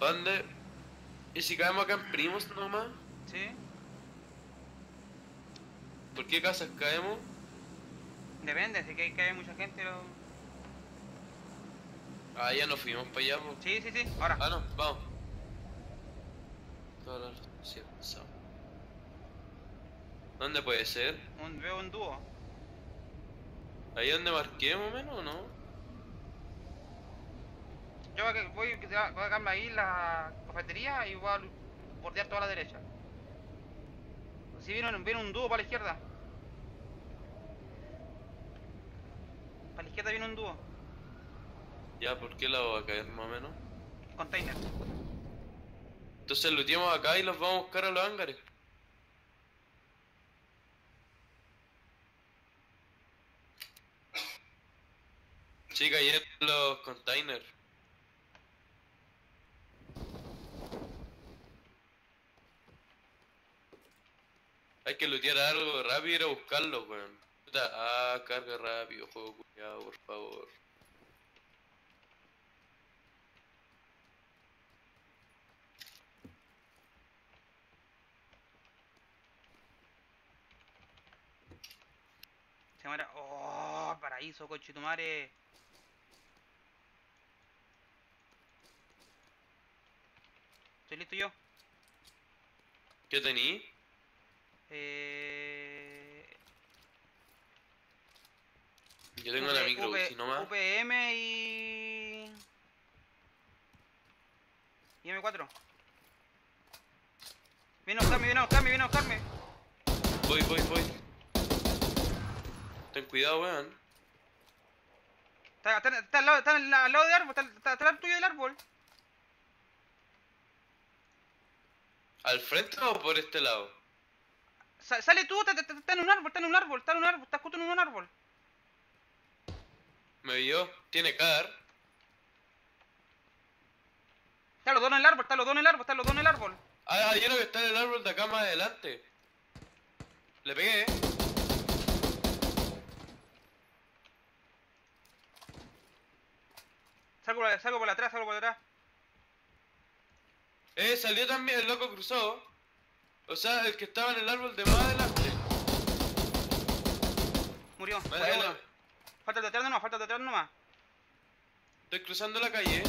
¿Pa' dónde? ¿Y si caemos acá en primos nomás? ¿Sí? ¿Por qué casas caemos? Depende, si que, hay mucha gente lo... Ah, ya nos fuimos para allá, po. Sí, sí, sí, ahora. Ah, no, vamos. ¿Dónde puede ser? Un, veo un dúo. ¿Ahí donde marqué más o menos o no? Yo voy a, voy, voy a cambiar ahí la cafetería y voy a bordear toda la derecha. Si viene, un- viene un dúo para la izquierda. Para la izquierda viene un dúo. Ya, ¿por qué lado va a caer más o menos? Container. Entonces looteamos acá y los vamos a buscar a los hangares. Sí, cayeron los containers. Que lootear algo rápido ir a buscarlo, weón. Puta, Ah, carga rápido, juego cuidado, por favor. Se muera. Oh, paraíso, cochitumare. Estoy listo yo. ¿Qué tení? Eh... Yo tengo la micro UP- UCI nomás. UPM y... Y M4. Viene a buscarme, viene a buscarme, viene a buscarme. Voy, voy, voy. Ten cuidado, weón. Está, está- está al, lado, está al la- al lado del árbol, está, lado tuyo del árbol. ¿Al frente o por este lado? Sa- sale tú, está, en un árbol, está en un árbol, está en un árbol, está justo en un árbol. Me vio. Tiene car. Está los dos en el árbol, está los dos en el árbol, está los dos en el árbol. Ah, hay uno que está en el árbol de acá más adelante. Le pegué. Salgo, por- salgo por atrás, salgo por atrás. Eh, salió también, el loco cruzó. O sea, el que estaba en el árbol de más adelante. Murió, Vale, murió vale. uno. Falta el de atrás nomás, falta de atrás nomás. Estoy cruzando la calle.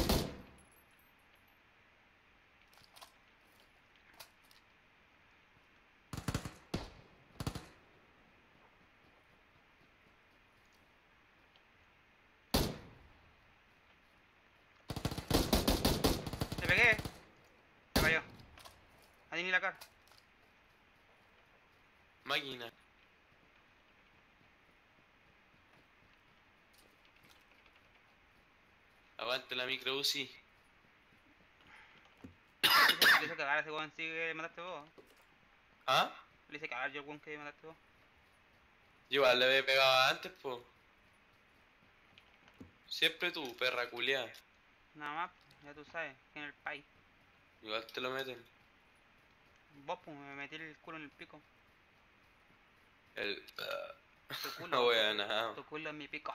Le pegué. Se cayó. Ahí ni la cara. Máquina. Aguante la micro UCI. Le hice cagar a ese weón sí que mataste vos. ¿Ah? Le hice cagar yo al weón que mataste vos. Yo igual le había pegado antes, po. Siempre tú, perra culiada. Nada más, ya tú sabes, que en el país. Igual te lo meten. Vos pues me metí el culo en el pico. El. ah, Tu culo. no voy a nada. Tu culo en mi pico.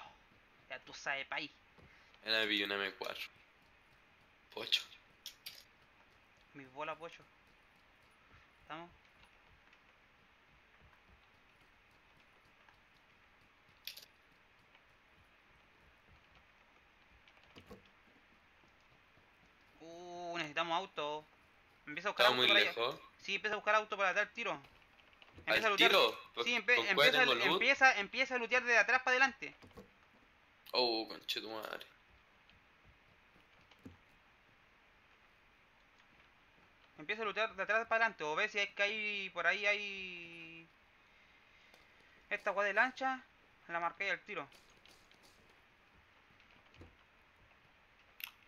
Ya tú sabes, país. Era pillé una M4. Pocho. Mis bolas, pocho. ¿Estamos? Uh, necesitamos auto. Empieza a buscar Estaba auto muy para allá. lejos. Sí, empieza a buscar auto para dar tiro. ¿Al lootear- tiro? Sí, ¿Con- empe- empieza, empieza, empieza a lootear de atrás para adelante. Oh, conche tu madre. Empieza a lootear de atrás para adelante. O ve si es que hay por ahí hay. Esta agua de lancha. La marqué al tiro.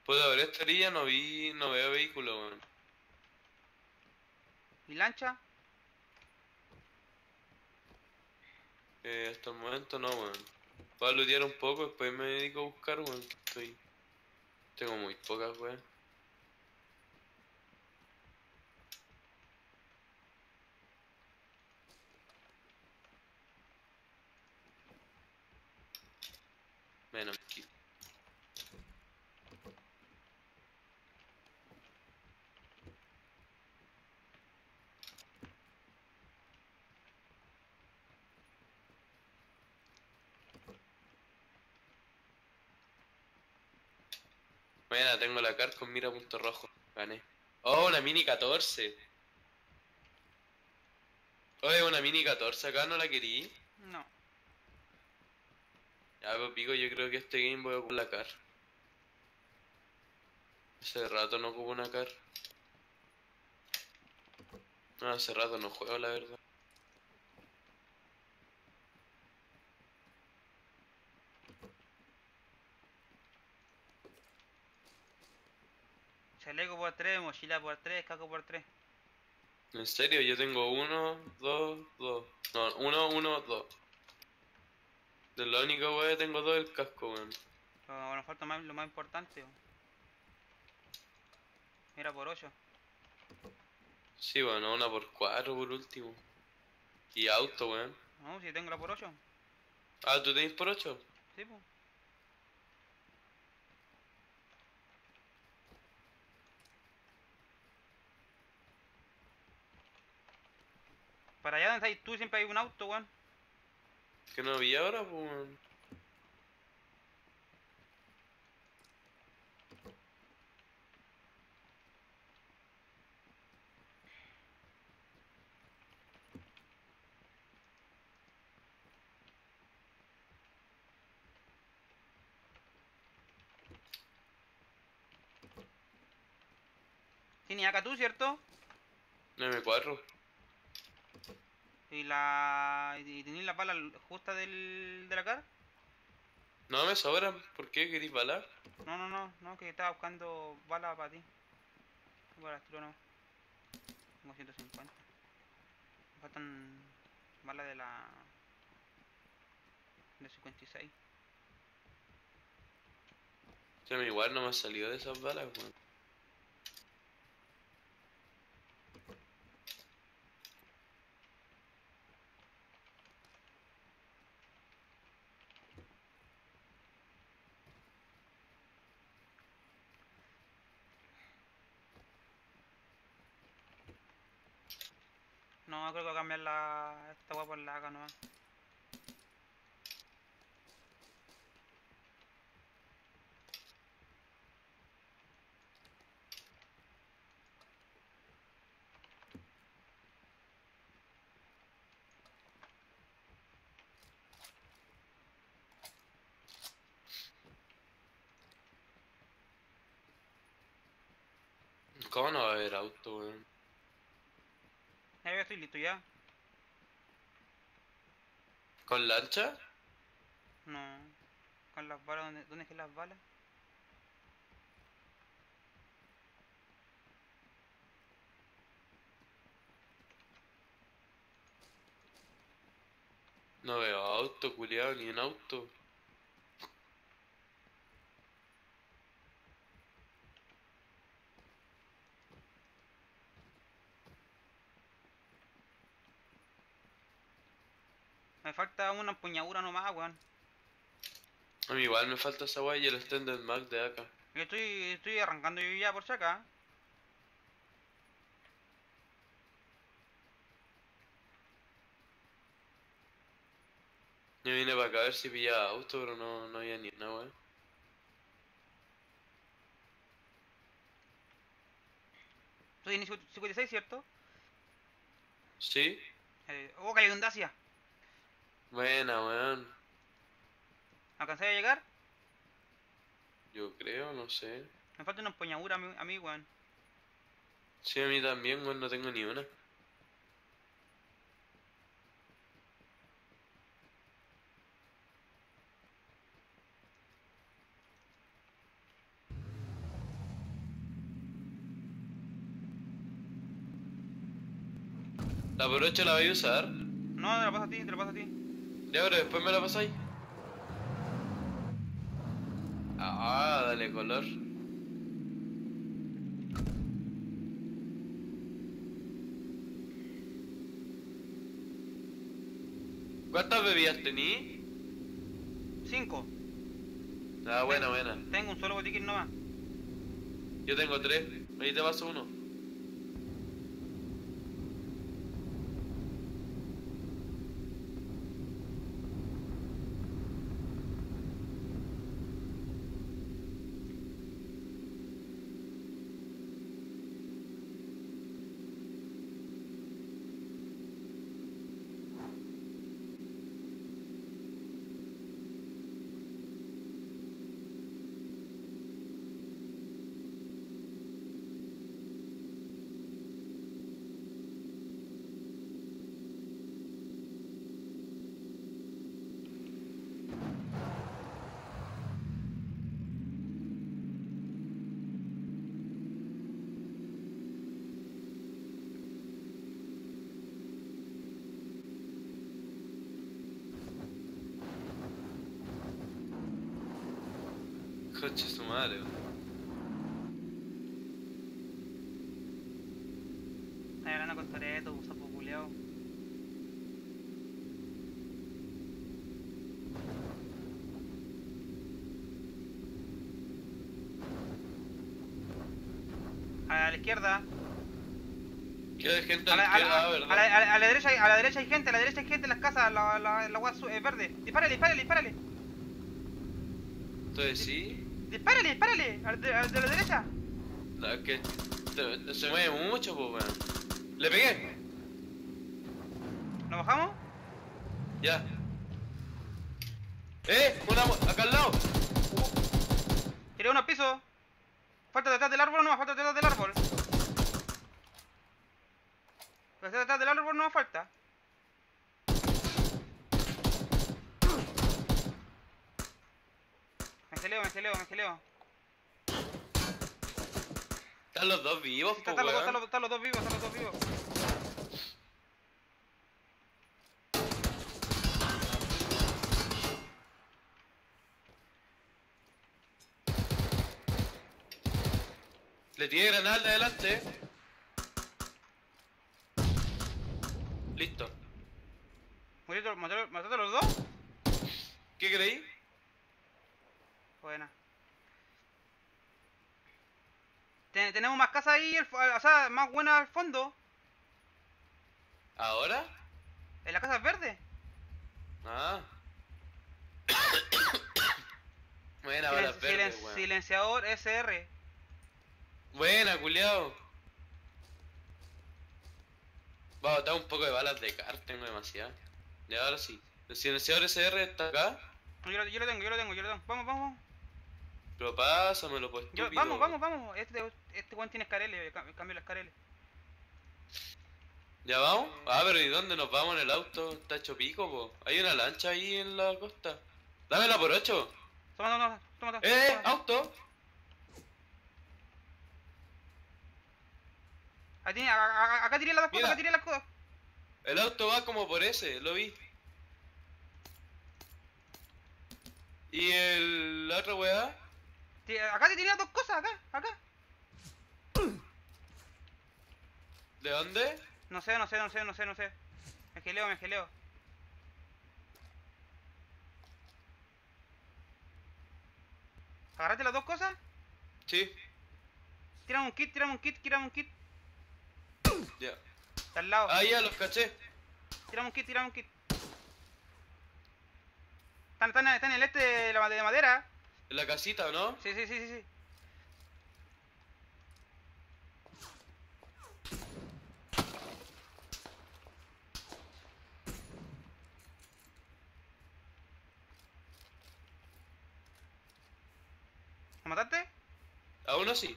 Puedo abrir esta orilla, no vi, no veo vehículo, weón. ¿Y lancha? Eh, hasta el momento no, weón. Voy a lootear un poco, después me dedico a buscar, weón. Estoy... Tengo muy pocas, weón. Menos aquí. Bueno, tengo la car con mira punto rojo. Gané. Oh, una mini 14. Oye, una mini 14 acá, ¿no la querí? No. Ya, pues pico, yo creo que este game voy a ocupar la car. Hace rato no ocupo una car. No, hace rato no juego, la verdad. Chaleco por 3, mochila por 3, caco por 3. En serio, yo tengo uno, dos, dos. No, uno, uno, dos. De lo único weón que tengo dos es el casco, weón. Pero nos falta más, lo más importante. weón. Mira por 8. Sí, bueno, una por cuatro por último. Y auto, weón. No, si tengo la por 8. Ah, ¿tú tenés por ocho? Sí, pues. Para allá donde estás tú siempre hay un auto, weón. Que no vi ahora, pues, weón. Tienes acá tú, ¿cierto? M4. Y la. y tenés la bala justa del. de la cara. No me sobran. ¿Por qué balar? No, no, no, no, que estaba buscando bala para ti. Para el no. Tengo 150. Me faltan balas de la. de 56. O sea, igual no me ha salido de esas balas, weón. No, creo que voy cambiar la. esta weá por la AK nomás. ¿Cómo no va a haber auto, weón? Ya, estoy listo ya. ¿Con lancha? No. Con las balas, ¿dónde, dónde es que las balas? No veo auto, culiado, ni un auto. Me falta una empuñadura nomás, weón. A mí igual me falta esa weá y el Standard Mac de acá. Yo estoy, estoy arrancando yo ya por si acá. Yo vine para acá a ver si pillaba auto, pero no, no había ni una weá. Tú tienes 56, ¿cierto? ¿Sí? Eh, oh, que hay un Dacia. Buena, weón. ¿Alcanzáis a llegar? Yo creo, no sé. Me falta una empuñadura a mí, a mí, weón. Sí, a mí también, weón, no tengo ni una. La por ocho la voy a usar. No, te la paso a ti, te la paso a ti. Ya, pero después me la pasáis. Ah, dale color. ¿Cuántas bebidas tení? Cinco. Ah, buena, buena. Tengo un solo botiquín nomás. Yo tengo tres. Ahí te paso uno. Coche su madre. Está hablando con Toreto, un sapo culeado. A la izquierda. Queda gente A la, a, la, izquierda, a, ¿verdad? la, a la- derecha, a la derecha hay gente, a la derecha hay gente en las casas, la, la, la, la, es verde. Dispárale, dispárale, dispárale. Entonces sí, Dispárale, dispárale. Al de, al de la derecha. la que te- se mueve mucho, pues, weón. Le pegué, ¿Nos bajamos? ya. ¡Eh! Una, acá al lado. Tiré uno al piso. Falta detrás del árbol, no, falta detrás del árbol. Falta detrás del árbol, no falta. Geleo, me geleo, me geleo. Están los dos vivos, Están pues, los, dos- están los, están los dos vivos, están los dos vivos. Le tiré granada de adelante. Listo. ¿Murieron- ¿Mataron mataste a los dos? ¿Qué creí? Buena. Ten- tenemos más casas ahí, el o sea, más buenas al fondo. ¿Ahora? En la casa verde. Ah. Buena, Silen- balas verdes, silen- weón. silenciador SR. Buena, culiao. Va a botar un poco de balas de car, tengo demasiadas. Y ahora sí. El silenciador SR está acá. Yo lo, yo lo tengo, yo lo tengo, yo lo tengo. Vamos, vamos, vamos. Pero pásamelo, pues Yo- vamos, vamos, vamos. Este, este weón tiene escarele, cam- cambio las escarele. ¿Ya vamos? Ah, pero ¿y dónde nos vamos en el auto? Está hecho pico, po. Hay una lancha ahí en la costa. Dámela por ocho. Toma, toma, toma. ¡Eh! ¡Auto! Acá tiré cosas, Mira. acá tiré las cosas. El auto va como por ese, lo vi. ¿Y el, la otra weá? Acá te las dos cosas, acá, acá. ¿De dónde? No sé, no sé, no sé, no sé, no sé. Me geleo, me geleo. ¿Agarraste las dos cosas? Sí, Tirame un kit, tirame un kit, tirame un kit. ya. Está al lado. Ah, ya los caché. Tirame un kit, tirame un kit. Están, están, están en el este de, la, de madera. En la casita, ¿o no? Sí, sí, sí, sí, sí. ¿Lo mataste? A uno sí.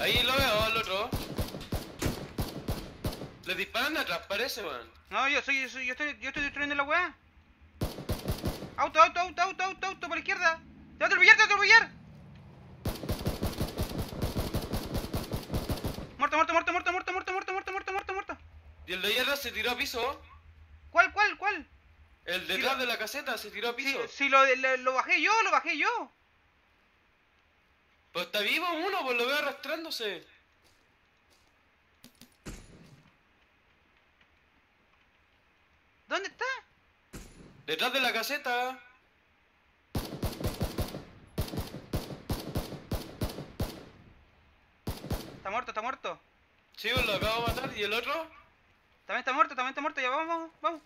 Ahí lo veo al otro. Le disparan atrás, parece, weón. No, yo soy, yo soy- yo estoy, yo estoy destruyendo la weá. Auto, auto, auto, auto, auto, auto por la izquierda. Te va a atropellar, te va a atropellar. Muerto, muerto, muerto, muerto, muerto, muerto, muerto, muerto, muerto, muerto, muerto. Y el de atrás se tiró a piso. ¿Cuál, cuál, cuál? El detrás de la caseta se tiró a piso. si lo, lo, lo bajé yo, lo bajé yo. Pues está vivo uno, pues lo veo arrastrándose. ¿Dónde está? Detrás de la caseta. Está muerto, está muerto. Sí, lo acabo de matar. ¿Y el otro? También está muerto, también está muerto. Ya vamos, vamos, vamos.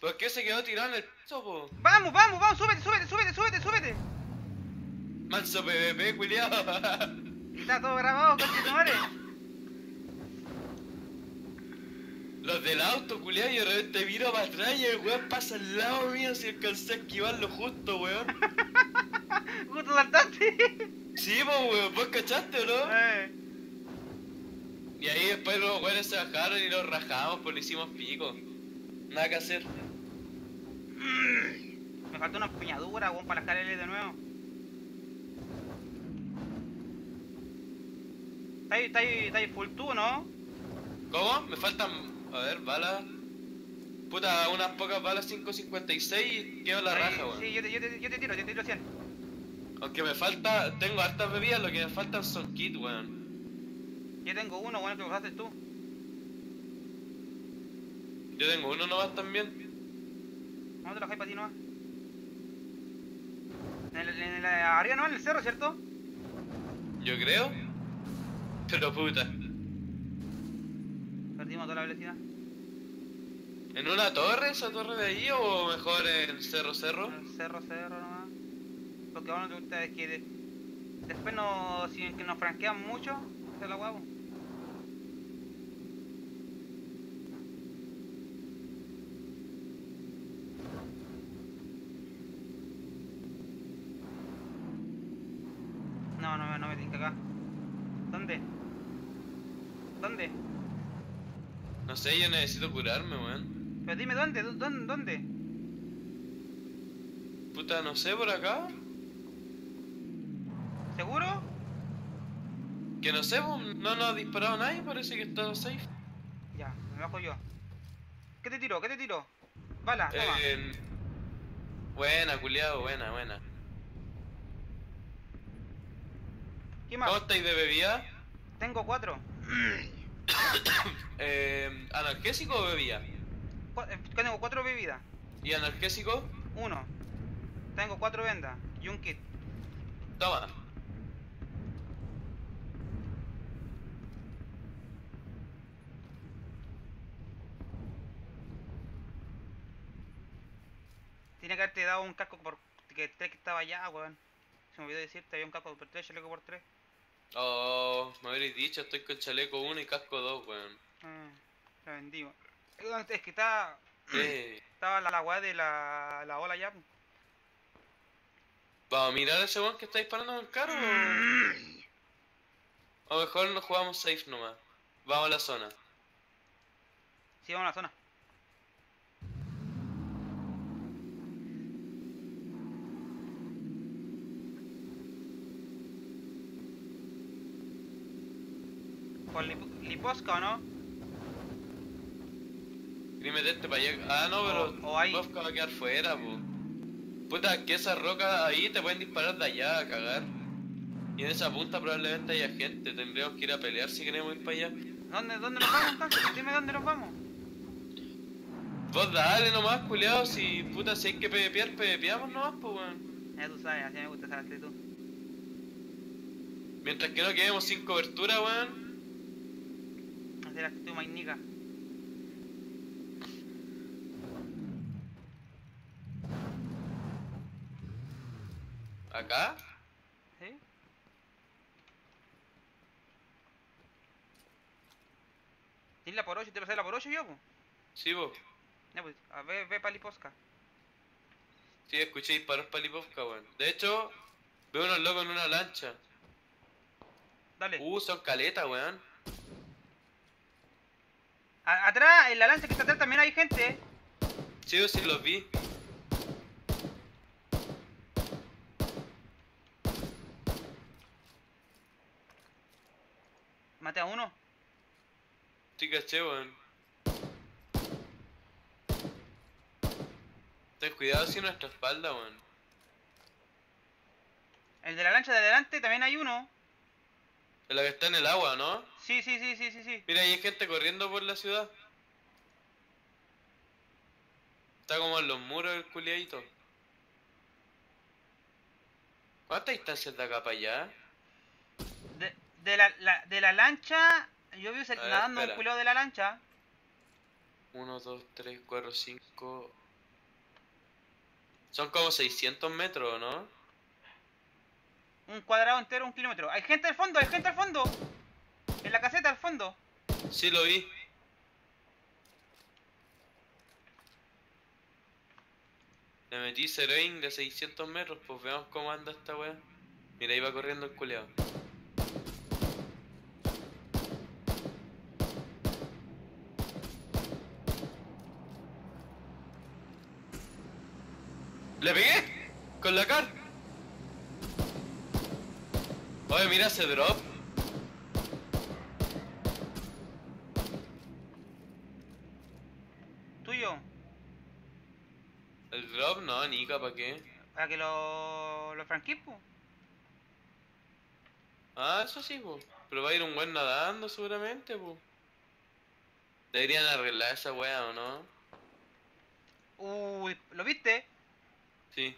¿Por qué se quedó tirado en el piso, po? Vamos, vamos, vamos, súbete, súbete, súbete, súbete, súbete. Manso PvP, culiao. Está todo grabado, coche madre. Los del auto, culiao, y de repente miro para atrás y el weón pasa al lado mío si alcancé a esquivarlo justo, weón. Justo saltaste. Sí, pues, weón, ¿vos cachaste no? Eh. Y ahí después los weones se bajaron y los rajamos, pues le hicimos pico. Nada que hacer. Me falta una empuñadura, weón, para las careles de nuevo. ¿Está ahí, está ahí, está ahí full tú, no? ¿Cómo? Me faltan, a ver, balas. Puta, unas pocas balas 5.56 y quedo la raja, weón. Sí, yo te, yo, te, yo te tiro, yo te tiro 100. Aunque me falta, tengo hartas bebidas, lo que me faltan son kits, weón. Yo tengo uno, bueno, que haces tú. Yo tengo uno nomás también. ¿Cómo te lo dejáis para ti nomás? En el, en el, arriba no, en el cerro, ¿cierto? Yo creo. Pero puta. Perdimos toda la velocidad. ¿En una torre, esa torre de ahí, o mejor en Cerro Cerro? En cerro, cerro nomás. Porque bueno, te gusta es que de- después no, si es que nos franquean mucho, se la huevo. No, no, no me tinca acá. ¿Dónde? ¿Dónde? No sé, yo necesito curarme, weón. Pero dime dónde, ¿dó- dónde? ¿Dónde? Puta, no sé, por acá. ¿Seguro? Que no sé, no nos ha disparado nadie, parece que está safe. Ya, me bajo yo. ¿Qué te tiró? ¿Qué te tiró? Bala, toma. Eh, buena, culiado, buena, buena. ¿Qué más? ¿Cómo estáis de bebida? Tengo cuatro. Eh, ¿Analgésico o bebida? Cu- eh, Tengo cuatro bebidas. ¿Y analgésico? Uno. Tengo cuatro vendas y un kit. Toma. Tiene que haberte dado un casco por que tres que estaba allá, weón. Se me olvidó decirte, había un casco por tres, chaleco por tres. Oh, me habréis dicho, estoy con chaleco 1 y casco 2, weón. Ah, la. Eh, Es que estaba, Eh, estaba la, la weá de la, la ola ya. Vamos a mirar a ese weón que está disparando en el carro. O o mejor nos jugamos safe nomás. Vamos a la zona. Sí, vamos a la zona. ¿Por Lip- Liposca o no? Y meterte para allá. Ah, no, pero. O- o. Bofka va a quedar fuera, po. Puta, que esas rocas ahí te pueden disparar de allá a cagar. Y en esa punta probablemente haya gente. Tendríamos que ir a pelear si queremos ir para allá. ¿Dónde, dónde nos vamos entonces? Dime dónde nos vamos. Vos dale nomás, culiao. Si puta, si hay que pepear, pepeamos nomás, pues weón. Ya tú sabes, así me gusta esa actitud. Mientras que no quedemos sin cobertura, weón. La actitud magnífica. Acá. ¿Sí? ¿Tienes la por 8? ¿Te lo sabes la por 8 yo? Sí, vos. Ya pues, a ver, ve para Liposca. Sí, escuché disparos para Lipovka, weón. De hecho, veo unos locos en una lancha. Dale. Uh, son caletas, weón. A- atrás, en la lancha que está atrás también hay gente. Sí, yo sí los vi. Maté a uno. Sí, caché, weón. Ten cuidado si nuestra espalda, weón. El de la lancha de adelante también hay uno. Es la que está en el agua, ¿no? Sí, sí, sí, sí, sí, sí. Mira, ahí hay gente corriendo por la ciudad. Está como en los muros el culiadito. ¿Cuántas distancias de acá para allá? De, la, la- de la lancha, yo vi nadando un culeo de la lancha. 1, 2, 3, 4, 5... Son como 600 metros, ¿no? Un cuadrado entero, un kilómetro. Hay gente al fondo, hay gente al fondo. En la caseta al fondo. Sí, lo vi. Le metí Zeroin de 600 metros, pues veamos cómo anda esta weá. Mira, va corriendo el culeado. ¿Le pegué? ¿Con la car? Oye, mira ese drop. ¿Tuyo? ¿El drop? No, Nika, ¿para qué? ¿Para que lo, lo franquispo? Ah, eso sí, po. Pero va a ir un buen nadando seguramente, po. Deberían arreglar esa wea, ¿o no? Uy, ¿lo viste? Sí.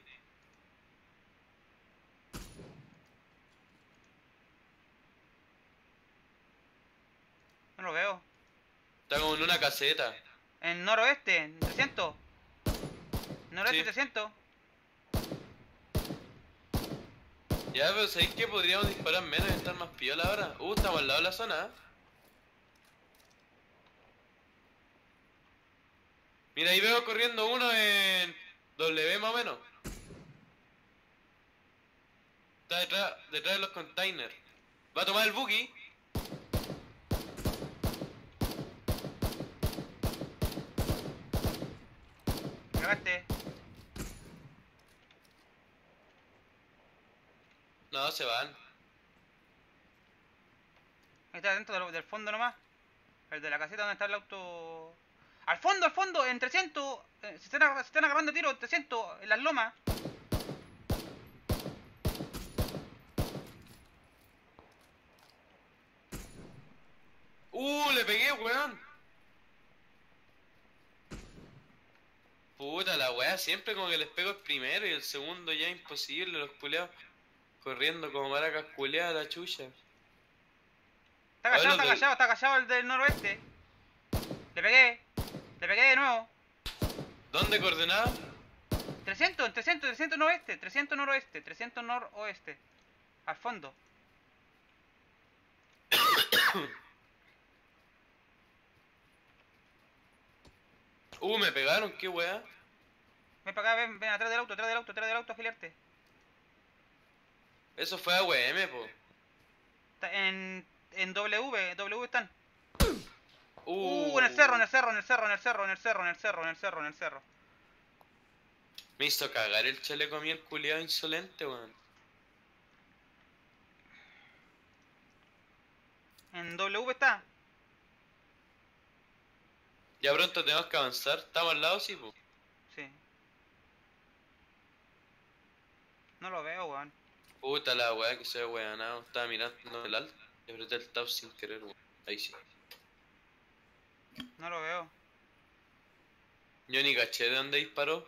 No lo veo. Está como en una caseta. En noroeste, en 300. Noroeste Sí. 300. Ya, pero ¿sabéis que podríamos disparar menos y estar más piola ahora? Uh, estamos al lado de la zona, ¿eh? Mira, ahí veo corriendo uno en W más o menos. Está detrás, detrás de los containers. Va a tomar el buggy. Cagaste. No, se van. Ahí está dentro del, del fondo nomás. El de la caseta donde está el auto. ¡Al fondo, al fondo! En 300. eh, se, están, agar- se están agarrando tiro en 300. En las lomas. Uh, le pegué, weón. Puta la weá, siempre como que les pego el primero y el segundo ya imposible, los culeados. Corriendo como maracas culeadas la chucha. Está callado, está callado, está callado el del noroeste. Le pegué. Le pegué de nuevo. ¿Dónde coordenada? 300, en 300, 300 noroeste, 300 noroeste, 300 noroeste. Al fondo. Uh, me pegaron, qué weá. Ven para acá, ven, ven atrás del auto, atrás del auto, atrás del auto, afiliarte. Eso fue AWM, po. En, en W, W están. Uh, Uh, en el cerro, en el cerro, en el cerro, en el cerro, en el cerro, en el cerro, en el cerro, en el cerro. Me hizo cagar el chaleco a mí el culiado insolente, weón. En W está. Ya pronto tenemos que avanzar. ¿Estamos al lado, sí, po? Sí. No lo veo, weón. Puta la weá que se ve weonado. Estaba mirando el alto y apreté el tab sin querer, weón. Ahí sí. No lo veo. Yo ni caché de dónde disparó.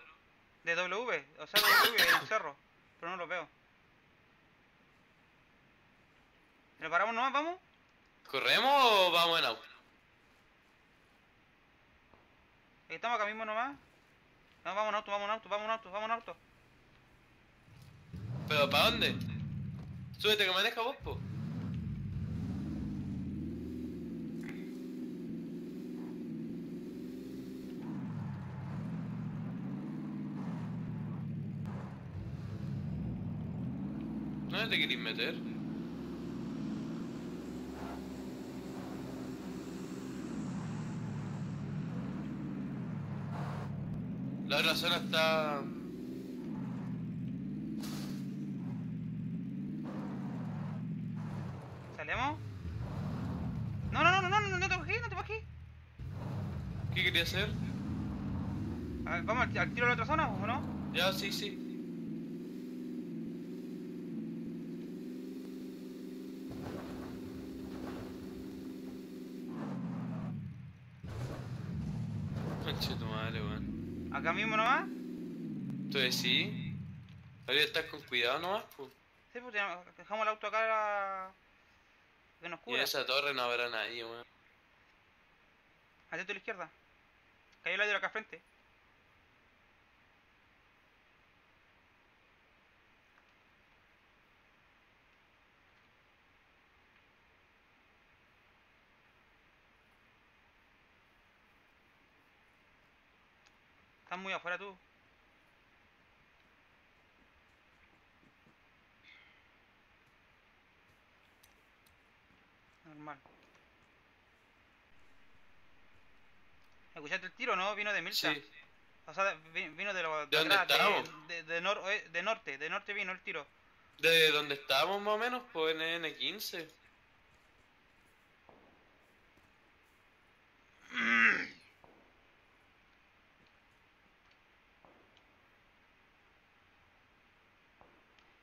De W, o sea, W, en el cerro. Pero no lo veo. ¿Le paramos nomás, vamos? ¿Corremos o vamos en auto? Estamos acá mismo nomás. No, vamos en auto, vamos en auto, vamos en auto, vamos en auto. ¿Pero para dónde? Súbete que maneja vos, po. ¿Dónde te querís meter? La otra zona está... ¿Salimos? No, no, no, no, no, no, no te bajes, no te bajes. ¿Qué quería hacer? A ver, ¿Vamos al, al tiro de la otra zona o no? Ya, sí, sí. Conche tu madre, weón. Acá mismo nomás. ¿Tú decís? Que estar con cuidado nomás, pues. Sí, pues dejamos el auto acá a... que nos Y en cubra. esa torre no habrá nadie, weón. Atento a la izquierda. Cayó el de acá al frente. Estás muy afuera tú. Normal. ¿Escuchaste el tiro, no? Vino de Milta. Sí. O sea, vino de lo ¿De dónde estábamos? de, de, nor- oe- de norte, de norte vino el tiro. ¿De dónde estábamos más o menos? Pues en N15.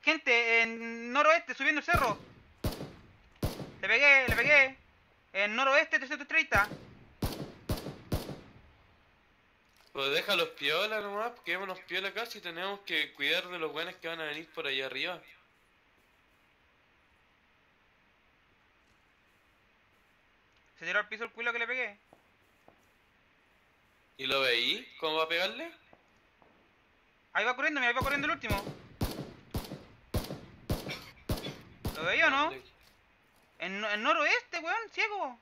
Gente, en noroeste, subiendo el cerro. Le pegué, le pegué. En noroeste, 330. Pues déjalos piola nomás, quedémonos piola acá si tenemos que cuidar de los buenos que van a venir por allá arriba. Se tiró al piso el culo que le pegué. ¿Y lo veí? ¿Cómo va a pegarle? Ahí va corriendo, mira, ahí va corriendo el último. ¿Lo veía o no? En, en noroeste, weón, ciego.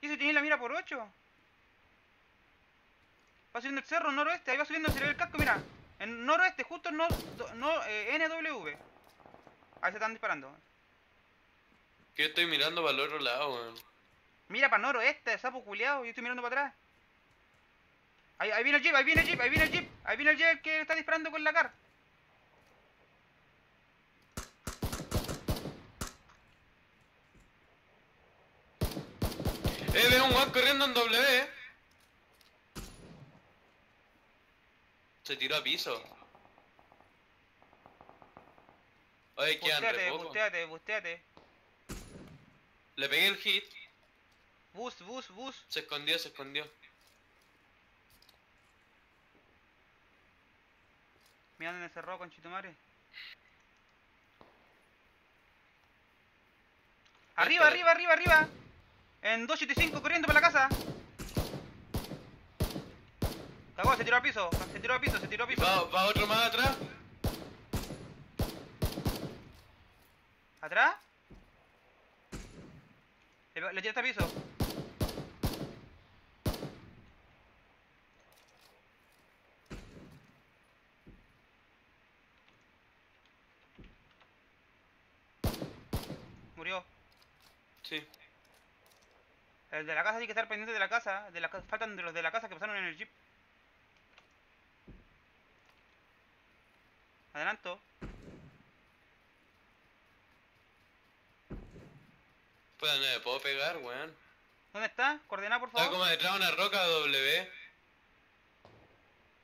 Y eso tiene la mira por 8. Va subiendo el cerro, noroeste, ahí va subiendo, se le ve el casco, mira. En noroeste, justo en no, no, eh, NW. Ahí se están disparando. Que estoy mirando para el otro lado, weón. Mira para noroeste, sapo culiao, yo estoy mirando para atrás. Ahí, ahí viene el jeep, ahí viene el jeep, ahí viene el jeep, ahí viene el jeep que está disparando con la car. ¡Eh, veo un weón corriendo en W! Se tiró a piso. Oye, quedan Busteate, busteate, busteate. Le pegué el hit, Bus, bus, bus. se escondió, se escondió. Mira dónde cerró con Chitumare. Arriba, Este. arriba, arriba, arriba. En 275 corriendo para la casa. Cagó, se tiró al piso, se tiró al piso, se tiró al piso. Va, va otro más atrás. ¿Atrás? Le, le tiraste al piso. Murió. Sí. El de la casa tiene que estar pendiente de la casa. De la, faltan de los de la casa que pasaron en el jeep. Adelanto. Pues no me puedo pegar, weón. ¿Dónde está? Coordenada, por Está favor. como detrás de una roca W.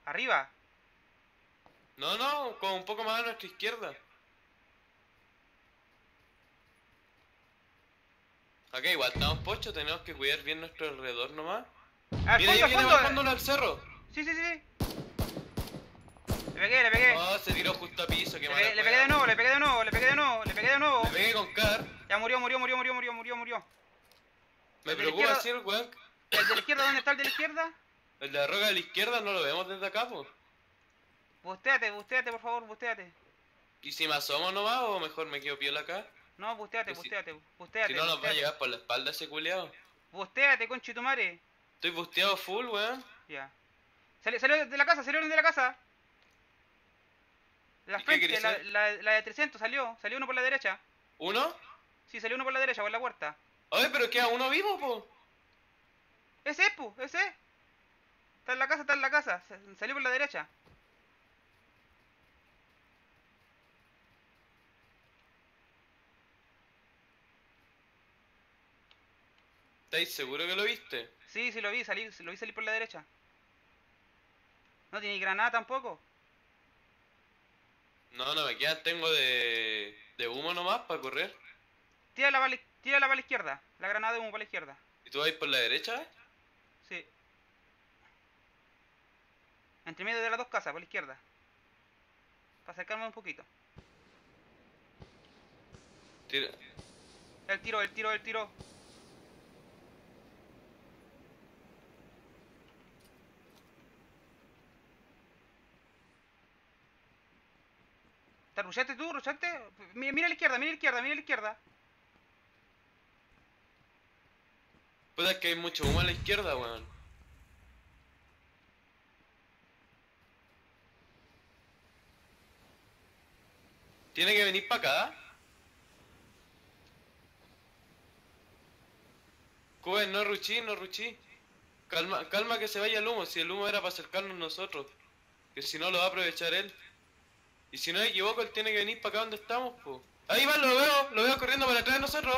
Arriba. No, no, como un poco más a nuestra izquierda. Acá igual estamos pochos, tenemos que cuidar bien nuestro alrededor nomás. Al Mira, ahí fondo, al viene bajándolo al cerro. Sí, sí, sí. Le pegué, le pegué. Oh, se tiró justo a piso, qué le, pegué le pegué de nuevo, le pegué de nuevo, le pegué de nuevo, le pegué de nuevo. Le pegué con car. Ya murió, murió, murió, murió, murió, murió, murió. Me preocupa si el weón. ¿El de la izquierda dónde está el de la izquierda? El de la roca de la izquierda no lo vemos desde acá, po. Busteate, busteate, por favor, busteate. ¿Y si me asomo nomás o mejor me quedo piola acá? No, busteate, busteate, busteate. Si no nos va a llegar por la espalda ese culiao. Busteate, conchitumare. Estoy busteado full, weón. Ya. Salió, salió de la casa, salió de la casa. La ¿Y qué frente, la, la, la de 300 salió, salió uno por la derecha. ¿Uno? Sí, salió uno por la derecha, por la puerta. Oye, pero queda uno vivo, po. Ese es, pu, ese es. Está en la casa, está en la casa. sa- Salió por la derecha. ¿Estáis seguros que lo viste? Sí, sí lo vi, salí, lo vi salir por la derecha. No tiene granada tampoco. No, no me quedan, tengo de, de humo nomás para correr. Tírala para la, tírala para la izquierda. La granada de humo para la izquierda. ¿Y tú vas por la derecha? Sí. Entre medio de las dos casas, por la izquierda. Para acercarme un poquito. Tira. El tiro, el tiro, el tiro. ¿Te rushaste tú? ¿Rushaste? Mira, mira a la izquierda, mira a la izquierda, mira a la izquierda. Pues es que hay mucho humo a la izquierda, weón. Tiene que venir para acá. Cuben, no ruchí, no ruchí. Calma, calma que se vaya el humo, si el humo era para acercarnos nosotros. Que si no lo va a aprovechar él. Y si no me equivoco, él tiene que venir para acá donde estamos, po. Ahí va, lo veo, lo veo corriendo para atrás de nosotros.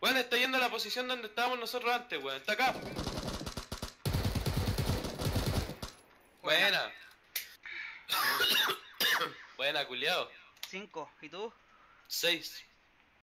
Weón, está yendo a la posición donde estábamos nosotros antes, weón. Está acá. Buena. Buena, culiao. 5. ¿Y tú? 6.